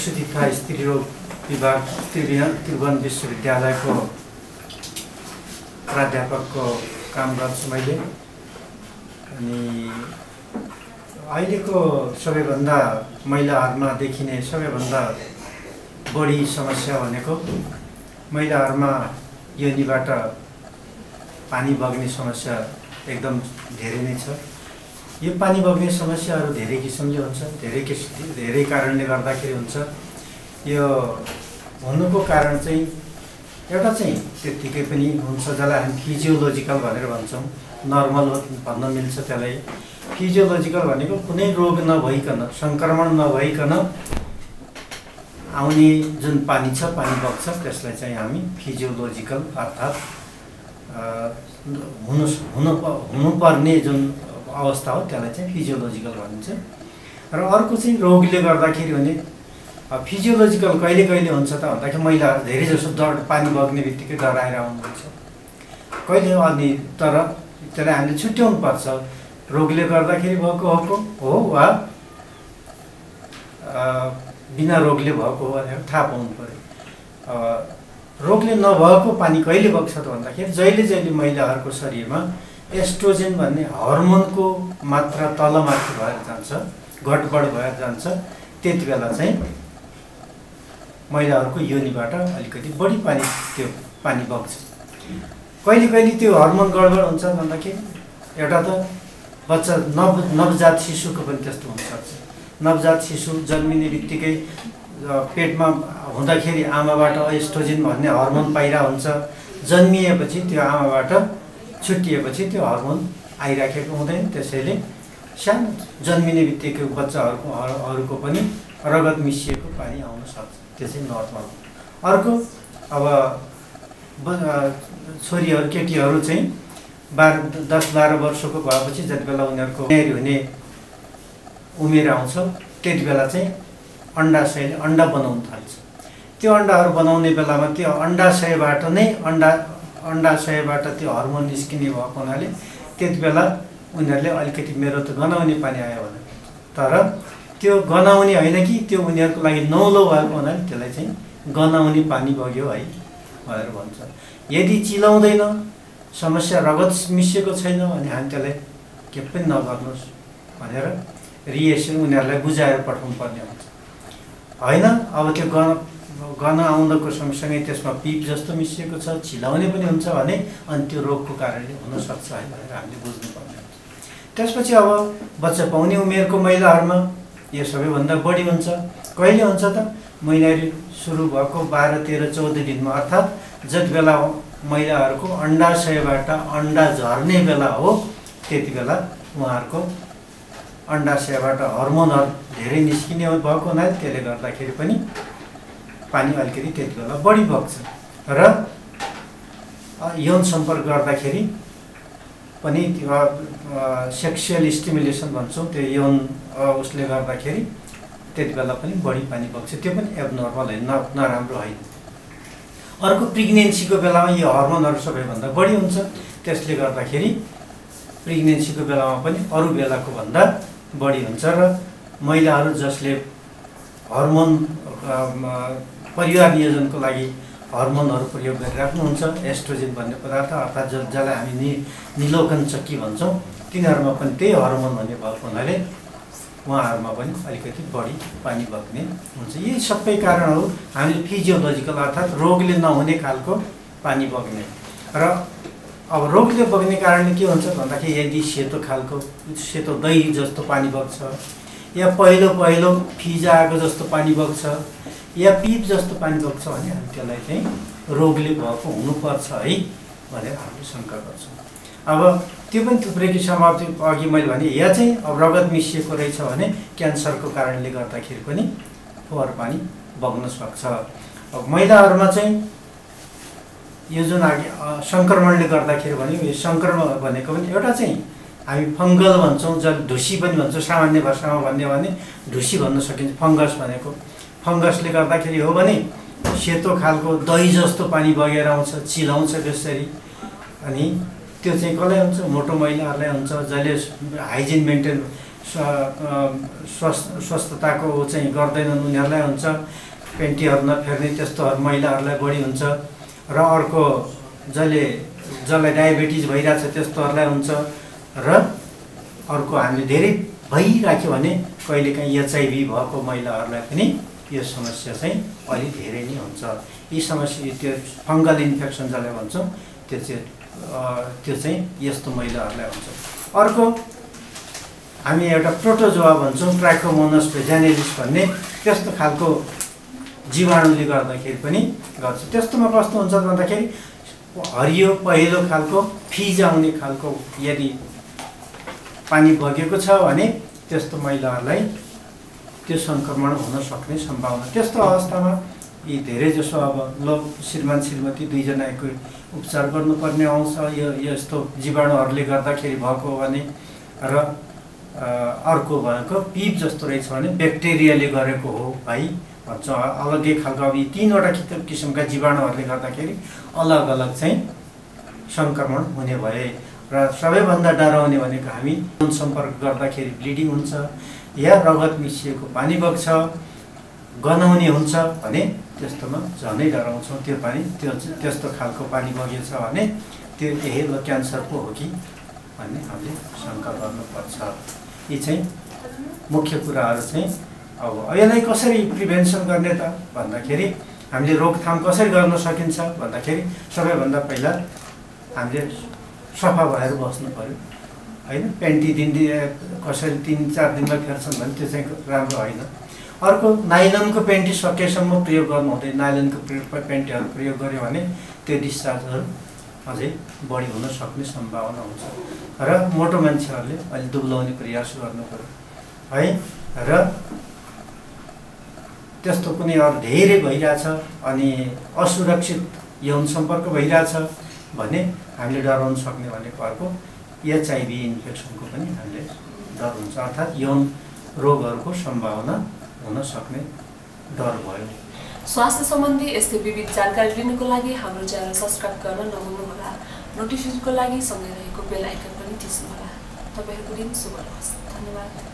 प्रसुति तथा स्त्री रोग विभाग त्रिभुवन विश्वविद्यालयको प्राध्यापकको काम गर्छु मैले अनि अहिलेको सबैभन्दा महिलाहरूमा देखिने सबैभन्दा बढी समस्या भनेको महिलाहरूमा योनिबाट पानी बग्ने समस्या एकदम धेरै नै छ यो पानी बग्ने समस्याहरू धेरै किसिमले हुन्छ धेरै किस धेरै कारणले गर्दाखेरि हुन्छ। यो हुनुको कारण चाहिँ एउटा चाहिँ त्यत्तिकै पनि हुन्छ जसलाई हामी फिजियोलोजिकल भनेर भन्छौँ। नर्मल भन्न मिल्छ त्यसलाई। फिजियोलोजिकल भनेको कुनै रोग नभइकन सङ्क्रमण नभइकन आउने जुन पानी छ पानी बग्छ त्यसलाई चाहिँ हामी फिजियोलोजिकल अर्थात् हुनु हुनु हुनुपर्ने जुन अवस्था हो त्यसलाई चाहिँ फिजियोलोजिकल भनिन्छ। र अर्को चाहिँ रोगले गर्दाखेरि हुने फिजियोलोजिकल कहिले कहिले हुन्छ त भन्दाखेरि महिलाहरू धेरै जसो डर पानी बग्ने बित्तिकै डराएर आउनुहुन्छ। कहिले अनि तर त्यसलाई हामीले छुट्याउनु पर्छ रोगले गर्दाखेरि भएको हो वा बिना रोगले भएको हो भनेर थाहा पाउनु पऱ्यो रोगले नभएको पानी कहिले बग्छ त भन्दाखेरि जहिले जहिले महिलाहरूको शरीरमा एस्ट्रोजेन भन्ने हर्मोनको मात्रा तलमाथि भएर जान्छ घटबड भएर जान्छ। त्यति बेला चाहिँ महिलाहरूको योनिबाट अलिकति बढी पानी त्यो पानी बग्छ। कहिले कहिले त्यो हर्मोन गडबड हुन्छ भन्दाखेरि एउटा त बच्चा नव नवजात शिशुको पनि त्यस्तो हुनसक्छ। नवजात शिशु जन्मिने बित्तिकै पेटमा हुँदाखेरि आमाबाट एस्ट्रोजिन भन्ने हर्मोन पाइरहेको हुन्छ जन्मिएपछि त्यो आमाबाट छुट्टिएपछि त्यो हर्मोन आइराखेको हुँदैन। त्यसैले सानो जन्मिने बित्तिकै बच्चाहरूको अरूको पनि रगत मिसिएको पानी आउन सक्छ। त्यो चाहिँ नर्मल अर्को अब छोरीहरू केटीहरू चाहिँ बाह्र दस बाह्र वर्षको भएपछि जति बेला उनीहरूको हुने उमेर आउँछ त्यति बेला चाहिँ अन्डाशयले अन्डा बनाउनु थाल्छ। त्यो अन्डाहरू बनाउने बेलामा त्यो अन्डाशयबाट नै अन्डा अन्डाशयबाट त्यो हर्मोन निस्किने भएको हुनाले त्यति बेला उनीहरूले अलिकति मेरो त गनाउने पानी आयो भने तर त्यो गनाउने होइन कि त्यो उनीहरूको लागि नौलो भएको हुनाले त्यसलाई चाहिँ गनाउने पानी बग्यो है भनेर भन्छ। यदि चिलाउँदैन समस्या रगत मिसिएको छैन भने हामी त्यसलाई के पनि नगर्नुहोस् भनेर रिएक्सन उनीहरूलाई बुझाएर पठाउनु पर्ने हुन्छ। होइन अब त्यो गन गन आउँदाको सँगसँगै त्यसमा पिप जस्तो मिसिएको छ छिलाउने पनि हुन्छ भने अनि त्यो रोगको कारणले हुनसक्छ है भनेर हामीले बुझ्नुपर्ने हुन्छ त्यसपछि अब बच्चा पाउने उमेरको महिलाहरूमा यो सबैभन्दा बढी हुन्छ कहिले हुन्छ त महिनारी सुरु भएको बाह्र तेह्र चौध दिनमा अर्थात् जति बेला महिलाहरूको अन्डाशयबाट अन्डा झर्ने बेला हो त्यति बेला उहाँहरूको अन्डाशयबाट हर्मोनहरू धेरै निस्किने भएको हुनाले त्यसले गर्दाखेरि पनि पानी अलिकति त्यति बेला बढी बग्छ। र यौन सम्पर्क गर्दाखेरि पनि सेक्सुअल स्टिमुलेसन भन्छौँ त्यो यौन उसले गर्दाखेरि त्यति बेला पनि बढी पानी बग्छ। त्यो पनि एबनर्मल होइन नराम्रो होइन। अर्को प्रेग्नेन्सीको बेलामा यो हर्मोनहरू सबैभन्दा बढी हुन्छ। त्यसले गर्दाखेरि प्रेग्नेन्सीको बेलामा पनि अरू बेलाको भन्दा बढी हुन्छ। र महिलाहरू जसले हर्मोन परिवार नियोजनको लागि हर्मोनहरू प्रयोग गरिराख्नुहुन्छ एस्ट्रोजिन भन्ने पदार्थ अर्थात् ज जसलाई हामी नि निलोकन चक्की भन्छौँ तिनीहरूमा पनि त्यही हर्मोन भन्ने भएको हुनाले उहाँहरूमा पनि अलिकति बढी पानी बग्ने हुन्छ। यी सबै कारणहरू हामीले फिजियोलोजिकल अर्थात् रोगले नहुने खालको पानी बग्ने। र अब रोगले बग्ने कारणले के हुन्छ भन्दाखेरि यदि सेतो खालको सेतो दही जस्तो पानी बग्छ या पहिलो पहिलो फिजा आएको जस्तो पानी बग्छ या पिप जस्तो पानी बग्छ भने हामी त्यसलाई चाहिँ रोगले भएको हुनुपर्छ है भनेर हामीले शङ्का गर्छौँ। अब त्यो पनि थुप्रै किसिममा अघि मैले भने या चाहिँ अब रगत मिसिएको रहेछ भने क्यान्सरको कारणले गर्दाखेरि पनि फोहोर पानी बग्न सक्छ। अब महिलाहरूमा चाहिँ यो जुन अघि सङ्क्रमणले गर्दाखेरि भन्यो यो सङ्क्रमण भनेको पनि एउटा चाहिँ हामी फङ्गल भन्छौँ ज ढुसी पनि भन्छौँ सामान्य भाषामा भन्यो भने ढुसी भन्न सकिन्छ फङ्गस भनेको। फङ्गसले गर्दाखेरि हो भने सेतो खालको दही जस्तो पानी बगेर आउँछ चिलाउँछ त्यसरी। अनि त्यो चाहिँ कसलाई हुन्छ? मोटो महिलाहरूलाई हुन्छ जसले हाइजिन मेन्टेन स्वस्थ स्वस्थताको चाहिँ गर्दैनन् उनीहरूलाई हुन्छ। पेन्टीहरू नफेर्ने त्यस्तोहरू महिलाहरूलाई बढी हुन्छ। र अर्को जसले जसलाई डायबिटिज भइरहेछ त्यस्तोहरूलाई हुन्छ। र अर्को हामीले धेरै भइराख्यो भने कहिलेकाहीँ एचआइभी भएको महिलाहरूलाई पनि यो समस्या चाहिँ अलिक धेरै नै हुन्छ। यी समस्या त्यो फङ्गल इन्फेक्सन जसलाई भन्छौँ त्यो चाहिँ त्यो चाहिँ यस्तो महिलाहरूलाई हुन्छ अर्को हामी एउटा प्रोटोजोआ भन्छौँ ट्राइकोमोनस भेजानेलिस भन्ने। त्यस्तो खालको जीवाणुले गर्दाखेरि पनि गर्छ। त्यस्तोमा कस्तो हुन्छ भन्दाखेरि हरियो पहिलो खालको फिज आउने खालको यदि पानी बगेको छ भने त्यस्तो महिलाहरूलाई त्यो सङ्क्रमण हुन सक्ने सम्भावना। त्यस्तो अवस्थामा यी धेरैजसो अब लो श्रीमान श्रीमती दुईजनाको उपचार गर्नुपर्ने आउँछ यो यस्तो जीवाणुहरूले गर्दाखेरि भएको हो भने र अर्को भएको पिप जस्तो रहेछ भने ब्याक्टेरियाले गरेको हो है भन्छ। अलग्गै खालको अब यी तिनवटा कित- किसिमका जीवाणुहरूले गर्दाखेरि अलग अलग चाहिँ सङ्क्रमण हुने भए र सबैभन्दा डराउने भनेको हामी सम्पर्क गर्दाखेरि ब्लिडिङ हुन्छ या रगत मिसिएको पानी बग्छ गनाउने हुन्छ भने त्यस्तोमा झनै डराउँछौँ। त्यो पानी त्यो त्यस्तो खालको पानी बगेछ भने त्यो यही ल क्यान्सर पो हो कि भन्ने हामीले शङ्का गर्नुपर्छ। यी चाहिँ मुख्य कुराहरू चाहिँ अब यसलाई कसरी प्रिभेन्सन गर्ने त? भन्दाखेरि हामीले रोकथाम कसरी गर्न सकिन्छ? भन्दाखेरि सबैभन्दा पहिला हामीले सफा भएर बस्नु पऱ्यो होइन? पेन्टी दिन कसरी तिन चार दिनमा फेर्छन् भने त्यो चाहिँ राम्रो होइन। अर्को नाइलनको पेन्टी सकेसम्म प्रयोग गर्नु हुँदैन। नाइलनको प्रयोग पेन्टीहरू प्रयोग गऱ्यो भने त्यो डिस्चार्जहरू अझै बढी हुन सक्ने सम्भावना हुन्छ। र मोटो मान्छेहरूले अलि दुब्लाउने प्रयास गर्नु पऱ्यो। है? र त्यस्तो कुनै अरू धेरै भइरहेछ अनि असुरक्षित यौन सम्पर्क भइरहेछ भने हामीले डराउन सक्ने भनेको अर्को एचआइभी इन्फेक्सनको पनि हामीले डर हुन्छ। अर्थात् यौन रोगहरूको सम्भावना हुन सक्ने डर भयो। स्वास्थ्य सम्बन्धी यस्तै विविध जानकारी लिनुको लागि हाम्रो च्यानल सब्सक्राइब गर्न नभुल्नुहोला। नोटिफिकेसनको लागि सँगै रहेको बेल आइकन पनि थिच्नुहोला। तपाईँहरूको दिन शुभ रहोस् धन्यवाद।